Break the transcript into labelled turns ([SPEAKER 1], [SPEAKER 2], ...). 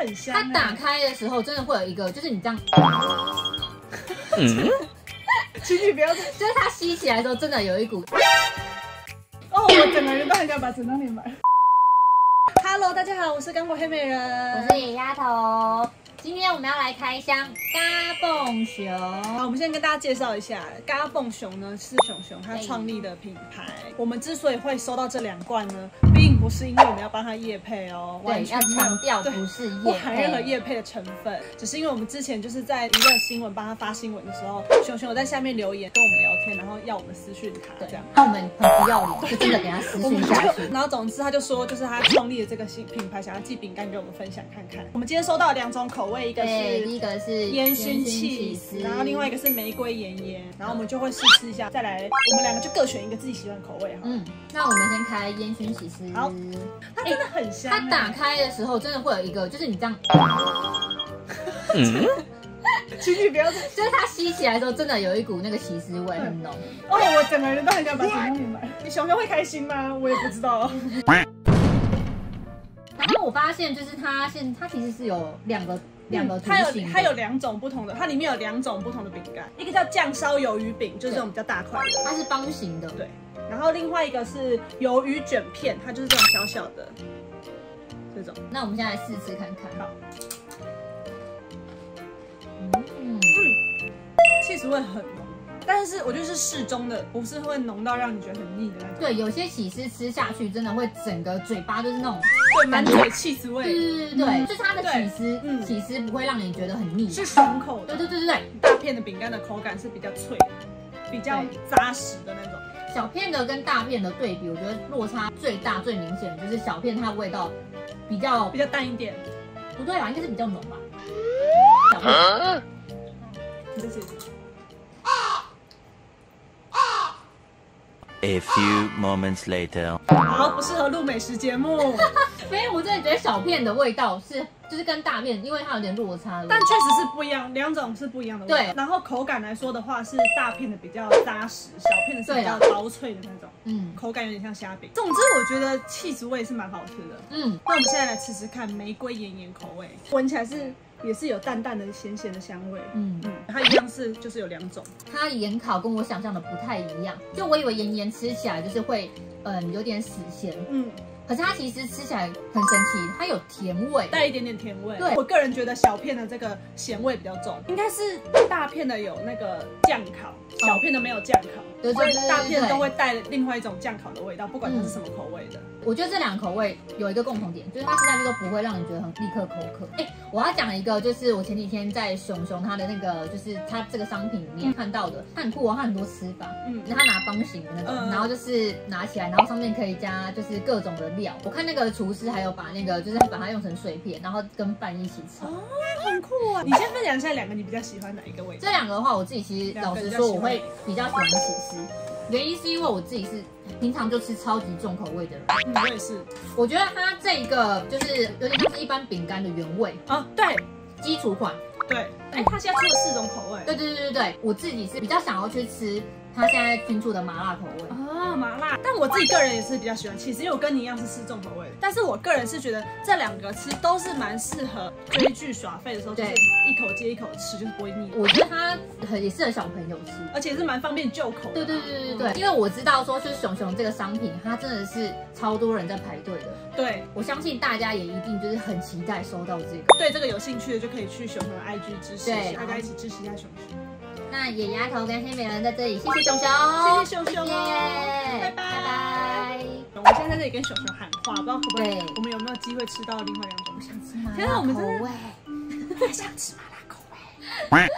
[SPEAKER 1] 很香、
[SPEAKER 2] 它打，开的时候真的会有一个，就是你这样，
[SPEAKER 1] 请你不要
[SPEAKER 2] 就是它吸起来的时候，真的有一股，
[SPEAKER 1] 哦，我整个人都很想把整张脸埋。Hello，大家好，我是干果黑美人，
[SPEAKER 2] 我是野丫头。今天我们要来开箱嘎蹦熊，
[SPEAKER 1] 好，我们先跟大家介绍一下，嘎蹦熊呢是熊熊他创立的品牌。我们之所以会收到这两罐呢，并不是因为我们要帮他业配哦，
[SPEAKER 2] 对，要强调不是
[SPEAKER 1] 不含任何
[SPEAKER 2] 配，
[SPEAKER 1] 业配的成分，只是因为我们之前就是在娱乐新闻帮他发新闻的时候，熊熊有在下面留言跟我们聊天，然后要我们私讯他这样。，
[SPEAKER 2] 那我们很不要脸，就真的给他私讯下去。
[SPEAKER 1] 然后总之他就说，就是他创立的这个新品牌，想要寄饼干给我们分享看看。我们今天收到两种口味，一个是
[SPEAKER 2] 一个是
[SPEAKER 1] 烟熏气然后另外一个是玫瑰盐盐，然后我们就会试吃一下，再来我们两个就各选一个自己喜欢的口味哈。
[SPEAKER 2] 嗯，那我们先开烟熏起司。
[SPEAKER 1] 好它真的很香、
[SPEAKER 2] 它打开的时候真的会有一个，就是你这样，
[SPEAKER 1] 请你不要再
[SPEAKER 2] 就是它吸起来的时候，真的有一股那个起司味，很浓。
[SPEAKER 1] 哦，我整个人都很想把整张脸买。你熊熊会开心吗？我也不知道。
[SPEAKER 2] 然后我发现，就是它现它其实是有两个两个图
[SPEAKER 1] 它有它有两种不同的，它里面有两种不同的饼干，一个叫酱烧鱿鱼饼，就是这种比较大块的，
[SPEAKER 2] 它是方形的，
[SPEAKER 1] 对。然后另外一个是鱿鱼卷片，它就是这种小小的这种。
[SPEAKER 2] 那我们现在来试吃看看。
[SPEAKER 1] 好，
[SPEAKER 2] 嗯，
[SPEAKER 1] 嗯，其实会很浓，但是我觉得是适中的，不是会浓到让你觉得很腻的那种。
[SPEAKER 2] 对，有些起司吃下去真的会整个嘴巴就是那种，
[SPEAKER 1] 对，满嘴气势
[SPEAKER 2] 对
[SPEAKER 1] 味，
[SPEAKER 2] 对对对，就是它的起司，
[SPEAKER 1] 嗯
[SPEAKER 2] 起司不会让你觉得很腻。
[SPEAKER 1] 是爽口的。
[SPEAKER 2] 对对对对对，
[SPEAKER 1] 大片的饼干的口感是比较脆的，比较扎实的那种。
[SPEAKER 2] 小片的跟大片的对比，我觉得落差最大最明显的就是小片它的味道比较
[SPEAKER 1] 比较淡一点。
[SPEAKER 2] 不对吧，应该是比较浓吧。
[SPEAKER 3] A few moments later.
[SPEAKER 1] 好，不适合录美食节目，
[SPEAKER 2] 没有，我真的觉得小片的味道是就是跟大片，因为它有点落差。
[SPEAKER 1] 但确实是不一样，两种是不一样的味道。
[SPEAKER 2] 对
[SPEAKER 1] 然后口感来说的话，是大片的比较扎实，小片的是比较
[SPEAKER 2] 对
[SPEAKER 1] 薄脆的那种，
[SPEAKER 2] 嗯
[SPEAKER 1] 口感有点像虾饼。总之，我觉得气质味是蛮好吃的。
[SPEAKER 2] 嗯，
[SPEAKER 1] 那我们现在来吃吃看玫瑰盐盐口味，闻起来是也是有淡淡的咸咸的香味。
[SPEAKER 2] 嗯。
[SPEAKER 1] 嗯，它一样是就是有两种，
[SPEAKER 2] 它盐烤跟我想象的不太一样，就我以为盐盐吃起来就是会嗯有点死咸，
[SPEAKER 1] 嗯，
[SPEAKER 2] 可是它其实吃起来很神奇，它有甜味。
[SPEAKER 1] 带一点点甜味。
[SPEAKER 2] 对
[SPEAKER 1] 我个人觉得小片的这个咸味比较重，应该是大片的有那个酱烤，小片的没有酱烤，所以
[SPEAKER 2] 对对对对
[SPEAKER 1] 大片
[SPEAKER 2] 对
[SPEAKER 1] 都会带另外一种酱烤的味道，不管它是什么口味的。
[SPEAKER 2] 我觉得这两个口味有一个共同点，就是它吃下去都不会让你觉得很立刻口渴。哎、我要讲一个，就是我前几天在熊熊它的那个，就是它这个商品里面看到的，它很酷哦，它很多吃法。
[SPEAKER 1] 嗯
[SPEAKER 2] 它拿方形的那种，
[SPEAKER 1] 嗯
[SPEAKER 2] 然后就是拿起来，然后上面可以加就是各种的料。我看那个厨师还有把那个就是把它用成碎片，然后跟饭一起炒。
[SPEAKER 1] 哦，很酷啊！你先分享一下两个你比较喜欢哪一个味道？
[SPEAKER 2] 这两个的话，我自己其实老实说，我会比较喜欢起司，原因是因为我自己是平常就吃超级重口味的人。
[SPEAKER 1] 嗯，我也是。
[SPEAKER 2] 我觉得它这一个就是有点像是一般饼干的原味
[SPEAKER 1] 啊，对
[SPEAKER 2] 基础款。
[SPEAKER 1] 对，哎，它现在出了四种口味。
[SPEAKER 2] 对对对对对，我自己是比较想要去吃它现在新出的麻辣口味。
[SPEAKER 1] 哦，麻辣，但我自己个人也是比较喜欢其实，因为我跟你一样是吃重口味的。但是我个人是觉得这两个吃都是蛮适合追剧耍废的时候，就是一口接一口吃，就是不会腻，
[SPEAKER 2] 我觉得它很也适合小朋友吃。
[SPEAKER 1] 而且是蛮方便就口。
[SPEAKER 2] 对对对对对对，因为我知道说，就是熊熊这个商品，它真的是超多人在排队的。
[SPEAKER 1] 对
[SPEAKER 2] 我相信大家也一定就是很期待收到这个。
[SPEAKER 1] 对，这个有兴趣的就可以去熊熊的 IG 支持一
[SPEAKER 2] 对，
[SPEAKER 1] 大家一起支持一下熊熊。
[SPEAKER 2] 那野丫头跟黑美人在这里，谢谢熊熊，
[SPEAKER 1] 谢谢熊熊
[SPEAKER 2] 谢谢
[SPEAKER 1] 哦拜拜
[SPEAKER 2] 拜拜。
[SPEAKER 1] 我们现在在这里跟熊熊喊话，不知道可不可以，我们有没有机会吃到另外两种？
[SPEAKER 2] 想吃麻辣
[SPEAKER 1] 我们真的
[SPEAKER 2] 口味。
[SPEAKER 1] 想吃麻辣口味。